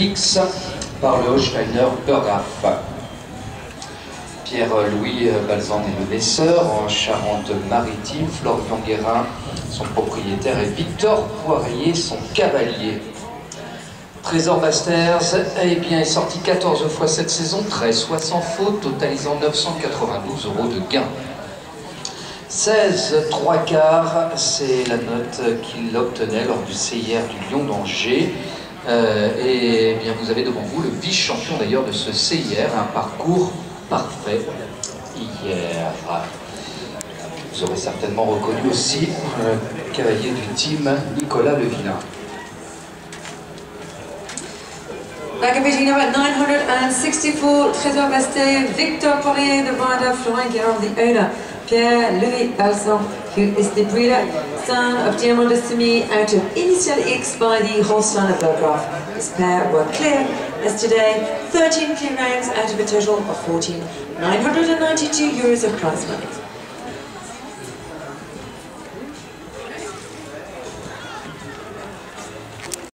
X par le Holsteiner Burggraf. Pierre-Louis Balzan est le naisseur en Charente-Maritime, Florian Guérin, son propriétaire, et Victor Poirier, son cavalier. Trésor Masters eh bien, est sorti 14 fois cette saison, 13 fois sans faute, totalisant 992 euros de gain. 16 3 quarts, c'est la note qu'il obtenait lors du CIR du Lyon d'Angers. Euh, et eh bien, vous avez devant vous le vice-champion d'ailleurs de ce CIR, un parcours parfait hier. Vous aurez certainement reconnu aussi le cavalier du team Nicolas Levillain. Back in number 964, Trésor Bastet, Victor Poirier, the rider, Florent Guerrand, the owner, Pierre-Louis Balsan, who is the breeder, son of Diamond de Simi, out of Initial X by the Holsteiner Burggraf. This pair were clear yesterday, 13 clear rounds out of a total of 14, 992 euros of prize money.